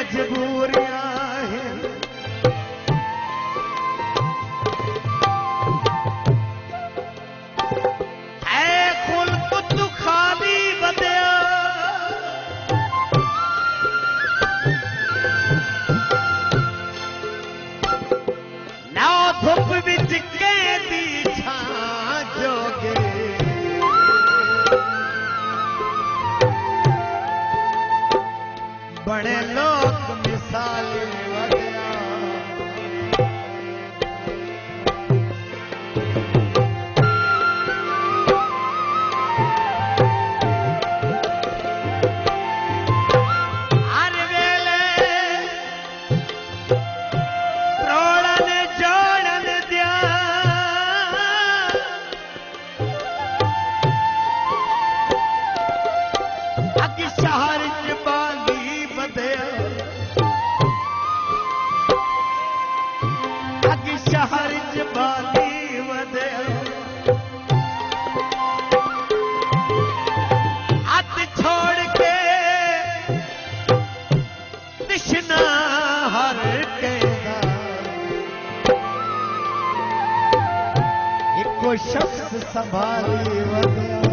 के मजबूरियां आहिनि है शख्स वधिया